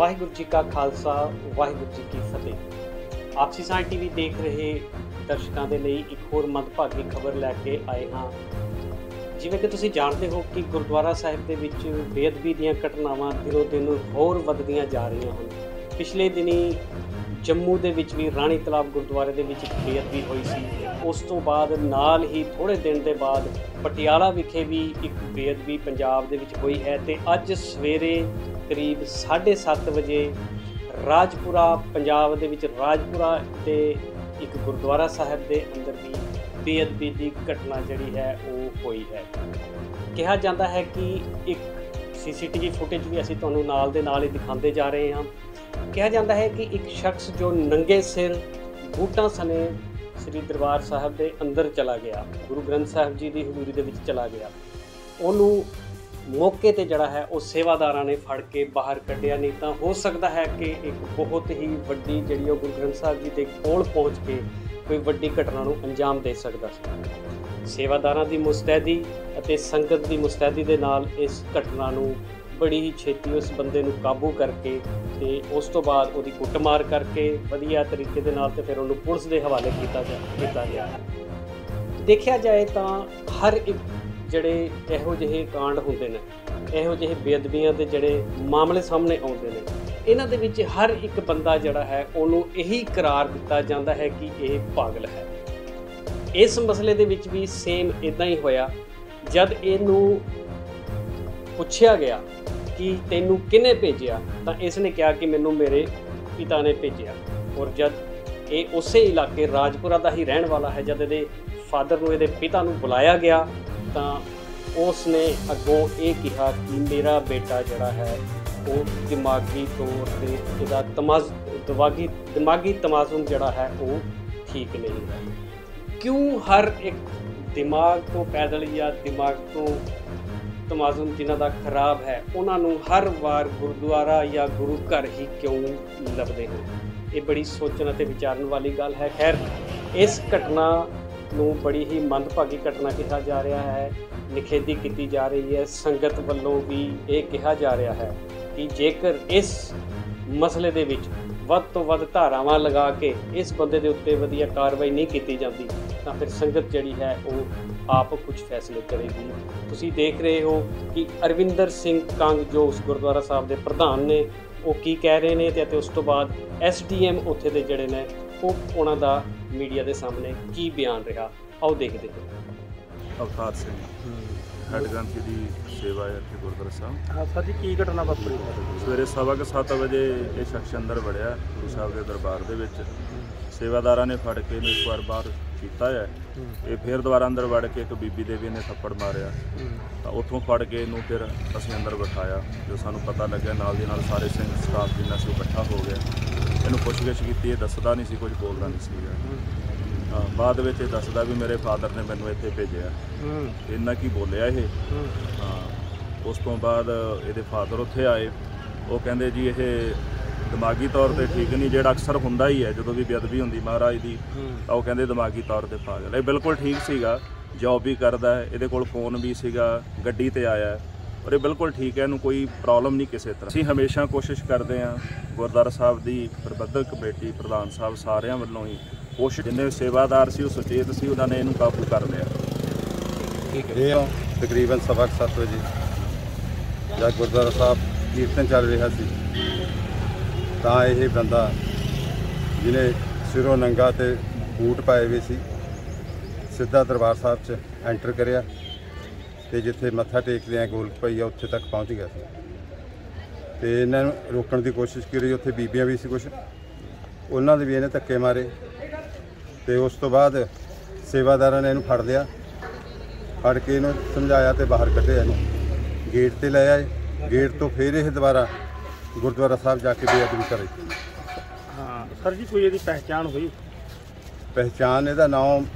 ਵਾਹਿਗੁਰੂ ਜੀ ਕਾ ਖਾਲਸਾ, ਵਾਹਿਗੁਰੂ ਜੀ ਕੀ ਫਤਿਹ। ਆਪਸੀ ਸਾਂ ਟੀਵੀ ਦੇਖ ਰਹੇ ਦਰਸ਼ਕਾਂ ਦੇ ਲਈ ਇੱਕ ਹੋਰ ਮੰਦਭਾਗੀ ਖਬਰ ਲੈ ਕੇ ਆਏ ਹਾਂ। ਜਿਵੇਂ ਕਿ ਤੁਸੀਂ ਜਾਣਦੇ ਹੋ ਕਿ ਗੁਰਦੁਆਰਾ ਸਾਹਿਬ ਦੇ ਵਿੱਚ ਬੇਅਦਬੀ ਦੀਆਂ ਘਟਨਾਵਾਂ ਦਿਨੋ ਦਿਨ ਹੋਰ ਵੱਧਦੀਆਂ ਜਾ ਰਹੀਆਂ ਹਨ। ਪਿਛਲੇ ਦਿਨੀ ਜੰਮੂ ਦੇ ਵਿੱਚ ਵੀ ਰਾਣੀ ਤਲਾਬ ਗੁਰਦੁਆਰੇ ਦੇ ਵਿੱਚ ਇੱਕ ਬੇਅਦਬੀ ਹੋਈ ਸੀ। ਉਸ ਤੋਂ ਬਾਅਦ ਨਾਲ ਹੀ ਥੋੜੇ ਦਿਨ ਦੇ ਬਾਅਦ ਪਟਿਆਲਾ ਵਿਖੇ ਵੀ ਇੱਕ ਬੇਅਦਬੀ ਪੰਜਾਬ ਦੇ ਵਿੱਚ ਹੋਈ ਹੈ ਤੇ ਅੱਜ ਸਵੇਰੇ ਕਰੀਬ 7:30 ਵਜੇ ਰਾਜਪੁਰਾ, ਪੰਜਾਬ ਦੇ ਵਿੱਚ ਰਾਜਪੁਰਾ ਤੇ ਇੱਕ ਗੁਰਦੁਆਰਾ ਸਾਹਿਬ ਦੇ ਅੰਦਰ ਦੀ ਬੇਅਦਬੀ ਦੀ ਘਟਨਾ ਜਿਹੜੀ ਹੈ ਉਹ ਹੋਈ ਹੈ। ਕਿਹਾ ਜਾਂਦਾ ਹੈ ਕਿ ਇੱਕ ਸੀਸੀਟੀਵੀ ਫੁਟੇਜ ਵੀ ਅਸੀਂ ਤੁਹਾਨੂੰ ਨਾਲ ਦੇ ਨਾਲ ਹੀ ਦਿਖਾਉਂਦੇ ਜਾ ਰਹੇ ਹਾਂ। ਕਿਹਾ ਜਾਂਦਾ ਹੈ ਕਿ ਇੱਕ ਸ਼ਖਸ ਜੋ ਨੰਗੇ ਸਿਰ, ਬੂਟਾਂ ਸਨੇ ਸ੍ਰੀ ਦਰਬਾਰ ਸਾਹਿਬ ਦੇ ਅੰਦਰ ਚਲਾ ਗਿਆ, ਗੁਰੂ ਗ੍ਰੰਥ ਸਾਹਿਬ ਜੀ ਦੀ ਹਜ਼ੂਰੀ ਦੇ ਵਿੱਚ ਚਲਾ ਗਿਆ, ਉਹਨੂੰ ਮੌਕੇ ਤੇ ਜਿਹੜਾ ਹੈ, ਉਹ ਸੇਵਾਦਾਰਾਂ ਨੇ ਫੜ ਕੇ ਬਾਹਰ ਕੱਢਿਆ। ਨਹੀਂ ਤਾਂ ਹੋ ਸਕਦਾ ਹੈ ਕਿ ਇੱਕ ਬਹੁਤ ਹੀ ਵੱਡੀ ਜਿਹੜੀ ਉਹ ਗੁਰੂ ਗ੍ਰੰਥ ਸਾਹਿਬ ਜੀ ਦੇ ਕੋਲ ਪਹੁੰਚ ਕੇ ਕੋਈ ਵੱਡੀ ਘਟਨਾ ਨੂੰ ਅੰਜਾਮ ਦੇ ਸਕਦਾ ਸੀ। ਸੇਵਾਦਾਰਾਂ ਦੀ ਮੁਸਤੈਦੀ ਅਤੇ ਸੰਗਤ ਦੀ ਮੁਸਤੈਦੀ ਦੇ ਨਾਲ ਇਸ ਘਟਨਾ ਨੂੰ ਬੜੀ ਹੀ ਛੇਤੀ ਉਸ ਬੰਦੇ ਨੂੰ ਕਾਬੂ ਕਰਕੇ ਤੇ ਉਸ ਤੋਂ ਬਾਅਦ ਉਹਦੀ ਕੁੱਟਮਾਰ ਕਰਕੇ ਵਧੀਆ ਤਰੀਕੇ ਦੇ ਨਾਲ ਤੇ ਫਿਰ ਉਹਨੂੰ ਪੁਲਿਸ ਦੇ ਹਵਾਲੇ ਕੀਤਾ ਗਿਆ ਕੀਤਾ ਗਿਆ। ਦੇਖਿਆ ਜਾਏ ਤਾਂ ਹਰ ਇੱਕ ਜਿਹੜੇ ਇਹੋ ਜਿਹੇ ਕਾਂਡ ਹੁੰਦੇ ਨੇ, ਇਹੋ ਜਿਹੇ ਬੇਅਦਬੀਆਂ ਦੇ ਜਿਹੜੇ ਮਾਮਲੇ ਸਾਹਮਣੇ ਆਉਂਦੇ ਨੇ, ਇਹਨਾਂ ਦੇ ਵਿੱਚ ਹਰ ਇੱਕ ਬੰਦਾ ਜਿਹੜਾ ਹੈ, ਉਹਨੂੰ ਇਹੀ ਕਰਾਰ ਦਿੱਤਾ ਜਾਂਦਾ ਹੈ ਕਿ ਇਹ ਪਾਗਲ ਹੈ। ਇਸ ਮਸਲੇ ਦੇ ਵਿੱਚ ਵੀ ਸੇਮ ਇਦਾਂ ਹੀ ਹੋਇਆ। ਜਦ ਇਹਨੂੰ ਪੁੱਛਿਆ ਗਿਆ ਕਿ ਤੈਨੂੰ ਕਿਹਨੇ ਭੇਜਿਆ, ਤਾਂ ਇਸ ਨੇ ਕਿਹਾ ਕਿ ਮੈਨੂੰ ਮੇਰੇ ਪਿਤਾ ਨੇ ਭੇਜਿਆ। ਔਰ ਜਦ ਇਹ ਉਸੇ ਇਲਾਕੇ ਰਾਜਪੁਰਾ ਦਾ ਹੀ ਰਹਿਣ ਵਾਲਾ ਹੈ, ਜਦ ਇਹਦੇ ਫਾਦਰ ਨੂੰ, ਇਹਦੇ ਪਿਤਾ ਨੂੰ ਬੁਲਾਇਆ ਗਿਆ ਤਾਂ ਉਸ ਨੇ ਅੱਗੋਂ ਇਹ ਕਿਹਾ ਕਿ ਮੇਰਾ ਬੇਟਾ ਜਿਹੜਾ ਹੈ, ਉਹ ਦਿਮਾਗੀ ਤੌਰ ਤੇ ਇਹਦਾ ਤਮਾਜ਼, ਦਿਮਾਗੀ ਦਿਮਾਗੀ ਤਮਾਜ਼ੁਨ ਜਿਹੜਾ ਹੈ, ਉਹ ਠੀਕ ਨਹੀਂ ਹੈ। ਕਿਉਂ ਹਰ ਇੱਕ ਦਿਮਾਗ ਤੋਂ ਪੈਦਲ ਜਾਂ ਦਿਮਾਗ ਤੋਂ ਤਮਾਜ਼ੁਮ ਜਿਨ੍ਹਾਂ ਦਾ ਖਰਾਬ ਹੈ, ਉਹਨਾਂ ਨੂੰ ਹਰ ਵਾਰ ਗੁਰਦੁਆਰਾ ਜਾਂ ਗੁਰੂ ਘਰ ਹੀ ਕਿਉਂ ਲੱਭਦੇ ਹਨ ਇਹ ਬੜੀ ਸੋਚਣ ਅਤੇ ਵਿਚਾਰਨ ਵਾਲੀ ਗੱਲ ਹੈ। ਖੈਰ, ਇਸ ਘਟਨਾ ਨੂੰ ਬੜੀ ਹੀ ਮੰਦਭਾਗੀ ਘਟਨਾ ਕਿਹਾ ਜਾ ਰਿਹਾ ਹੈ, ਨਿਖੇਧੀ ਕੀਤੀ ਜਾ ਰਹੀ ਹੈ, ਸੰਗਤ ਵੱਲੋਂ ਵੀ ਇਹ ਕਿਹਾ ਜਾ ਰਿਹਾ ਹੈ ਕਿ ਜੇਕਰ ਇਸ ਮਸਲੇ ਦੇ ਵਿੱਚ ਵੱਧ ਤੋਂ ਵੱਧ ਧਾਰਾਵਾਂ ਲਗਾ ਕੇ ਇਸ ਬੰਦੇ ਦੇ ਉੱਤੇ ਵਧੀਆ ਕਾਰਵਾਈ ਨਹੀਂ ਕੀਤੀ ਜਾਂਦੀ, ਤਾਂ ਫਿਰ ਸੰਗਤ ਜਿਹੜੀ ਹੈ ਉਹ ਆਪ ਕੁਝ ਫੈਸਲੇ ਕਰੇਗੀ। ਤੁਸੀਂ ਦੇਖ ਰਹੇ ਹੋ ਕਿ ਅਰਵਿੰਦਰ ਸਿੰਘ ਕੰਗ ਜੋ ਉਸ ਗੁਰਦੁਆਰਾ ਸਾਹਿਬ ਦੇ ਪ੍ਰਧਾਨ ਨੇ ਉਹ ਕੀ ਕਹਿ ਰਹੇ ਨੇ ਤੇ ਅਤੇ ਉਸ ਤੋਂ ਬਾਅਦ ਐਸਡੀਐਮ ਉੱਥੇ ਦੇ ਜਿਹੜੇ ਨੇ ਉਹ ਉਹਨਾਂ ਦਾ ਮੀਡੀਆ ਦੇ ਸਾਹਮਣੇ ਕੀ ਬਿਆਨ ਰਿਹਾ ਆਓ ਦੇਖਦੇ ਹਾਂ। ਅਵਤਾਰ ਸਿੰਘ ਹੈਡ ਗ੍ਰੰਥੀ ਦੀ ਸੇਵਾ ਹੈ ਇੱਥੇ ਗੁਰਦੁਆਰਾ ਸਾਹਿਬ। ਹਾਂ ਸਰ ਜੀ ਕੀ ਘਟਨਾ ਵਾਪਰੀ? ਸਵੇਰੇ ਸਵਾ ਕੁ ਸੱਤ ਵਜੇ ਇਹ ਸ਼ਖਸ ਅੰਦਰ ਵੜਿਆ ਗੁਰੂ ਸਾਹਿਬ ਦੇ ਦਰਬਾਰ ਦੇ ਵਿੱਚ। ਸੇਵਾਦਾਰਾਂ ਨੇ ਫੜ ਕੇ ਇਹਨੂੰ ਇੱਕ ਵਾਰ ਬਾਹਰ ਕੀਤਾ ਹੈ। ਇਹ ਫਿਰ ਦੁਬਾਰਾ ਅੰਦਰ ਵੜ ਕੇ ਇੱਕ ਬੀਬੀ ਦੇ ਵੀ ਇਹਨੇ ਥੱਪੜ ਮਾਰਿਆ। ਤਾਂ ਉੱਥੋਂ ਫੜ ਕੇ ਇਹਨੂੰ ਫਿਰ ਅਸੀਂ ਅੰਦਰ ਬਿਠਾਇਆ ਜੋ ਸਾਨੂੰ ਪਤਾ ਲੱਗਿਆ ਨਾਲ ਦੀ ਨਾਲ ਸਾਰੇ ਸਿੰਘ ਸਟਾਫ ਜਿੰਨਾ ਸੀ ਇਕੱਠਾ ਹੋ ਗਿਆ। ਇਹਨੂੰ ਪੁੱਛਗਿੱਛ ਕੀਤੀ ਇਹ ਦੱਸਦਾ ਨਹੀਂ ਸੀ ਕੁਝ ਬੋਲਦਾ ਨਹੀਂ ਸੀਗਾ ਬਾਅਦ ਵਿੱਚ ਇਹ ਦੱਸਦਾ ਵੀ ਮੇਰੇ ਫਾਦਰ ਨੇ ਮੈਨੂੰ ਇੱਥੇ ਭੇਜਿਆ। ਇੰਨਾ ਕੀ ਬੋਲਿਆ ਇਹ? ਹਾਂ ਉਸ ਤੋਂ ਬਾਅਦ ਇਹਦੇ ਫਾਦਰ ਉੱਥੇ ਆਏ। ਉਹ ਕਹਿੰਦੇ ਜੀ ਇਹ ਦਿਮਾਗੀ ਤੌਰ ਤੇ ਠੀਕ ਨਹੀਂ ਜਿਹੜਾ ਅਕਸਰ ਹੁੰਦਾ ਹੀ ਹੈ ਜਦੋਂ ਵੀ ਬੇਅਦਬੀ ਹੁੰਦੀ ਮਹਾਰਾਜ ਦੀ ਤਾਂ ਉਹ ਕਹਿੰਦੇ ਦਿਮਾਗੀ ਤੌਰ ਤੇ ਪਾਗਲ ਇਹ ਬਿਲਕੁਲ ਠੀਕ ਸੀਗਾ ਜੌਬ ਵੀ ਕਰਦਾ ਹੈ ਇਹਦੇ ਕੋਲ ਫੋਨ ਵੀ ਸੀਗਾ ਗੱਡੀ ਤੇ ਆਇਆ ਹੈ ਔਰ ਇਹ ਬਿਲਕੁਲ ਠੀਕ ਹੈ ਇਹਨੂੰ ਕੋਈ ਪ੍ਰੋਬਲਮ ਨਹੀਂ ਕਿਸੇ ਤਰ੍ਹਾਂ। ਅਸੀਂ ਹਮੇਸ਼ਾ ਕੋਸ਼ਿਸ਼ ਕਰਦੇ ਹਾਂ ਗੁਰਦੁਆਰਾ ਸਾਹਿਬ ਦੀ ਪ੍ਰਬੰਧਕ ਕਮੇਟੀ ਪ੍ਰਧਾਨ ਸਾਹਿਬ ਸਾਰਿਆਂ ਵੱਲੋਂ ਹੀ ਕੋਸ਼ਿਸ਼ ਜਿੰਨੇ ਸੇਵਾਦਾਰ ਸੀ ਉਹ ਸੁਚੇਤ ਸੀ ਉਹਨਾਂ ਨੇ ਇਹਨੂੰ ਕਾਬੂ ਕਰ ਲਿਆ। ਇਹ ਤਕਰੀਬਨ ਸਵਾ ਕੁ ਸੱਤ ਵਜੇ ਜਦ ਗੁਰਦੁਆਰਾ ਸਾਹਿਬ ਕੀਰਤਨ ਚੱਲ ਰਿਹਾ ਸੀ। ਤਾਂ ਇਹ ਬੰਦਾ ਜਿਹਨੇ ਸਿਰੋਂ ਨੰਗਾ ਤੇ ਬੂਟ ਪਾਏ ਹੋਏ ਸੀ, ਸਿੱਧਾ ਦਰਬਾਰ ਸਾਹਿਬ 'ਚ ਐਂਟਰ ਕਰਿਆ ਤੇ ਜਿੱਥੇ ਮੱਥਾ ਟੇਕਦੇ ਆ ਗੋਲਕ ਪਈ ਆ, ਉੱਥੇ ਤੱਕ ਪਹੁੰਚ ਗਿਆ ਸੀ। ਤੇ ਇਹਨਾਂ ਨੂੰ ਰੋਕਣ ਦੀ ਕੋਸ਼ਿਸ਼ ਕੀਤੀ, ਉੱਥੇ ਬੀਬੀਆਂ ਵੀ ਸੀ ਕੁਝ ਉਹਨਾਂ ਦੇ ਵੀ ਇਹਨੇ ਧੱਕੇ ਮਾਰੇ ਤੇ ਉਸ ਤੋਂ ਬਾਅਦ ਸੇਵਾਦਾਰਾਂ ਨੇ ਇਹਨੂੰ ਫੜ ਲਿਆ। ਫੜ ਕੇ ਇਹਨੂੰ ਸਮਝਾਇਆ ਤੇ ਬਾਹਰ ਕੱਢਿਆ ਇਹਨੂੰ। ਗੇਟ ਤੇ ਲੈ ਆਏ। ਗੇਟ ਤੋਂ ਫਿਰ ਇਹ ਦੁਬਾਰਾ ਗੁਰਦੁਆਰਾ ਸਾਹਿਬ ਜਾ ਕੇ ਬੇਅਦਬੀ ਕਰੀ। ਹਾਂ ਸਰ ਜੀ ਕੋਈ ਇਹਦੀ ਪਹਿਚਾਣ ਹੋਈ? ਪਹਿਚਾਨ ਇਹਦਾ ਨਾਮ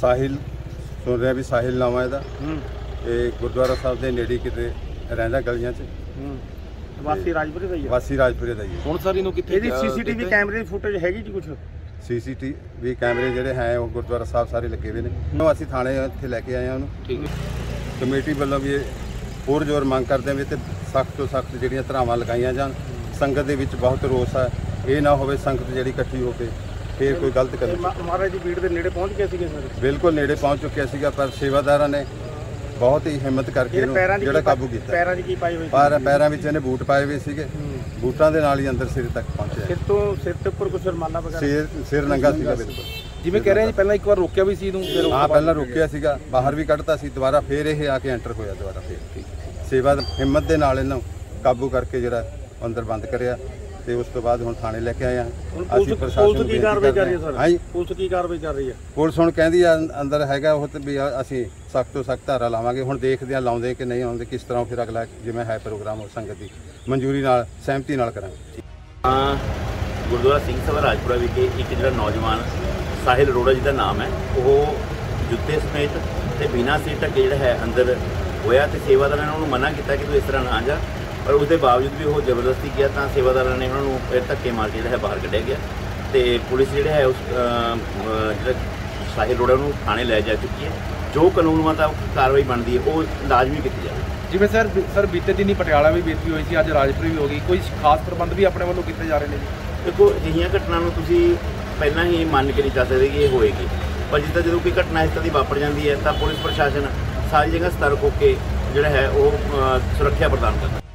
ਸਾਹਿਲ ਸੁਣ ਰਿਹਾ ਵੀ ਸਾਹਿਲ ਨਾਮ ਹੈ ਇਹਦਾ। ਹੂੰ। ਇਹ ਗੁਰਦੁਆਰਾ ਸਾਹਿਬ ਦੇ ਨੇੜੇ ਕਿਤੇ ਰਹਿੰਦਾ ਗਲੀਆਂ 'ਚ। ਹੂੰ। ਵਾਸੀ ਰਾਜਪੁਰੇ ਦਾ ਹੀ ਆ। ਵਾਸੀ ਰਾਜਪੁਰੇ ਦਾ ਹੀ ਹੈ ਹੁਣ ਸਰ ਇਹਨੂੰ ਕਿੱਥੇ ਇਹਦੀ ਸੀਸੀਟੀਵੀ ਕੈਮਰੇ ਦੀ ਫੁਟੇਜ ਹੈਗੀ ਜੀ ਕੁਝ ਸੀਸੀਟੀਵੀ ਕੈਮਰੇ ਜਿਹੜੇ ਹੈ ਉਹ ਗੁਰਦੁਆਰਾ ਸਾਹਿਬ ਸਾਰੇ ਲੱਗੇ ਹੋਏ ਨੇ। ਉਹ ਅਸੀਂ ਥਾਣੇ ਇੱਥੇ ਲੈ ਕੇ ਆਏ ਹਾਂ ਉਹਨੂੰ। ਠੀਕ ਹੈ। ਕਮੇਟੀ ਵੱਲੋਂ ਵੀ ਇਹ ਹੋਰ ਜ਼ੋਰ ਮੰਗ ਕਰਦੇ ਹਾਂ ਵੀ ਤੇ ਸਖਤ ਤੋਂ ਸਖਤ ਜਿਹੜੀਆਂ ਧਰਾਵਾਂ ਲਗਾਈਆਂ ਜਾਣ ਸੰਗਤ ਦੇ ਵਿੱਚ ਬਹੁਤ ਰੋਸ ਹੈ ਇਹ ਨਾ ਹੋਵੇ ਸੰਗਤ ਜਿਹੜੀ ਇਕੱਠੀ ਹੋ ਕੇ ਫੇਰ ਕੋਈ ਗਲਤ ਤੇ ਕਰੇ ਮਹਾਰਾਜ ਦੀ ਭੀੜ ਦੇ ਨੇੜੇ ਪਹੁੰਚ ਗਏ ਸੀਗੇ ਸਰ? ਬਿਲਕੁਲ ਨੇੜੇ ਪਹੁੰਚ ਚੁੱਕਿਆ ਸੀਗਾ ਪਰ ਸੇਵਾਦਾਰਾਂ ਨੇ ਬਹੁਤ ਹੀ ਹਿੰਮਤ ਕਰਕੇ ਇਹਨੂੰ ਜਿਹੜਾ ਕਾਬੂ ਕੀਤਾ। ਪੈਰਾਂ 'ਚ ਕੀ ਪਾਈ ਹੋਈ ਸੀ? ਪਰ ਪੈਰਾਂ ਵਿੱਚ ਇਹਨੇ ਬੂਟ ਪਾਏ ਹੋਏ ਸੀਗੇ। ਬੂਟਾਂ ਦੇ ਨਾਲ ਹੀ ਅੰਦਰ ਸਿਰ ਤੱਕ ਪਹੁੰਚਿਆ। ਸਿਰ ਤੋਂ ਸਿਰ ਦੇ ਉੱਪਰ ਕੁਛ ਰਮਾਲਾ ਵਗੈਰਾ? ਸਿਰ ਸਿਰ ਨੰਗਾ ਸੀਗਾ ਬਿਲਕੁਲ। ਜਿਵੇਂ ਕਹਿ ਰਹੇ ਜੀ ਪਹਿਲਾਂ ਇੱਕ ਵਾਰ ਰੋਕਿਆ ਵੀ ਸੀ ਇਹਨੂੰ ਫਿਰ ਹਾਂ ਤੋਂ ਪਹਿਲਾਂ ਰੁਕਿਆ ਸੀਗਾ ਬਾਹਰ ਵੀ ਕੱਢਤਾ ਸੀ ਦੁਬਾਰਾ ਫੇਰ ਇਹ ਆ ਕੇ ਐਂਟਰ ਹੋਇਆ ਦੁਬਾਰਾ ਫੇਰ। ਸੇਵਾ ਹਿੰਮਤ ਦੇ ਨਾਲ ਇਹਨੂੰ ਕਾਬੂ ਕਰਕੇ ਜਿਹੜਾ ਅੰਦਰ ਬੰਦ ਕਰਿਆ ਤੇ ਉਸ ਤੋਂ ਬਾਅਦ ਹੁਣ ਥਾਣੇ ਲੈ ਕੇ ਆਏ ਹਾਂ ਹੁਣ ਅਸੀਂ ਪੁਲਿਸ ਪ੍ਰਸ਼ਾਸਨ ਪੁਲਿਸ ਨੂੰ ਕੀ ਕਾਰਵਾਈ ਕਰ ਰਹੀ ਹੈ ਸਰ? ਹਾਂ ਜੀ ਪੁਲਿਸ ਕੀ ਕਾਰਵਾਈ ਕਰ ਰਹੀ ਹੈ? ਪੁਲਿਸ ਹੁਣ ਕਹਿੰਦੀ ਆ ਅੰਦਰ ਹੈਗਾ ਉਹ ਤੇ ਵੀ ਆ- ਅਸੀਂ ਸਖਤ ਤੋਂ ਸਖਤ ਧਾਰਾ ਲਾਵਾਂਗੇ। ਹੁਣ ਦੇਖਦੇ ਆ ਲਾਉਂਦੇ ਕਿ ਨਹੀਂ ਆਉਂਦੇ ਕਿਸ ਤਰ੍ਹਾਂ ਫਿਰ ਅਗਲਾ ਜਿਵੇਂ ਹੈ ਪ੍ਰੋਗਰਾਮ ਉਹ ਸੰਗਤ ਦੀ। ਮਨਜ਼ੂਰੀ ਨਾਲ ਸਹਿਮਤੀ ਨਾਲ ਕਰਾਂਗੇ। ਤਾਂ ਗੁਰਦੁਆਰਾ ਸਿੰਘ ਸਭਾ ਰਾਜਪੁਰਾ ਵਿਖੇ ਇੱਕ ਜਿਹੜਾ ਨੌਜਵਾਨ ਸਾਹਿਲ ਅਰੋੜਾ ਜੀ ਦਾ ਨਾਮ ਹੈ ਉਹ ਜੁੱਤੇ ਸਮੇਤ ਤੇ ਬਿਨਾਂ ਸੀਟ ਢੱਕੇ ਜਿਹੜਾ ਹੈ ਅੰਦਰ ਹੋਇਆ ਤੇ ਸੇਵਾਦਾਰਾਂ ਨੇ ਉਹਨੂੰ ਮਨਾ ਕੀਤਾ ਕਿ ਤੂੰ ਇਸ ਤਰ੍ਹਾਂ ਨਾ ਜਾ। ਪਰ ਉਸ ਦੇ ਬਾਵਜੂਦ ਵੀ ਉਹ ਜ਼ਬਰਦਸਤੀ ਕੀਤਾ ਤਾਂ ਸੇਵਾਦਾਰਾਂ ਨੇ ਉਹਨਾਂ ਨੂੰ ਫਿਰ ਧੱਕੇ ਮਾਰ ਕੇ ਜਿਹੜਾ ਹੈ ਬਾਹਰ ਕੱਢਿਆ ਗਿਆ। ਤੇ ਪੁਲਿਸ ਜਿਹੜਾ ਹੈ ਉਸ ਜਿਹੜਾ ਸਾਹਿਲ ਅਰੋੜਾ ਨੂੰ ਥਾਣੇ ਲੈ ਜਾ ਚੁੱਕੀ ਹੈ। ਜੋ ਕਾਨੂੰਨ ਮੁਤਾਬਕ ਕਾਰਵਾਈ ਬਣਦੀ ਹੈ ਉਹ ਲਾਜ਼ਮੀ ਕੀਤੀ ਜਾਵੇ। ਜਿਵੇਂ ਸਰ ਸਰ ਬੀਤੇ ਦਿਨੀ ਪਟਿਆਲਾ ਵੀ ਬੇਇੱਜ਼ਤੀ ਹੋਈ ਸੀ ਅੱਜ ਰਾਜਪੁਰੀ ਵੀ ਹੋ ਗਈ। ਕੋਈ ਖਾਸ ਪ੍ਰਬੰਧ ਵੀ ਆਪਣੇ ਵੱਲੋਂ ਕੀਤੇ ਜਾ ਰਹੇ ਨੇ ਜੀ? ਦੇਖੋ ਅਜਿਹੀਆਂ ਘਟਨਾ ਨੂੰ ਤੁਸੀਂ ਪਹਿਲਾਂ ਹੀ ਮੰਨ ਕੇ ਨਹੀਂ ਚੱਲ ਸਕਦੇ ਕਿ ਇਹ ਹੋਏਗੀ। ਪਰ ਜਿੱਦਾਂ ਜਦੋਂ ਕੋਈ ਘਟਨਾ ਇਸ ਤਰ੍ਹਾਂ ਦੀ ਵਾਪਰ ਜਾਂਦੀ ਹੈ ਤਾਂ ਪੁਲਿਸ ਪ੍ਰਸ਼ਾਸਨ ਸਾਰੀ ਜਗ੍ਹਾ ਸਤਰਕ ਹੋ ਕੇ ਜਿਹੜਾ ਹੈ ਉਹ ਸੁਰੱਖਿਆ ਪ੍ਰਦਾਨ ਕਰਦਾ।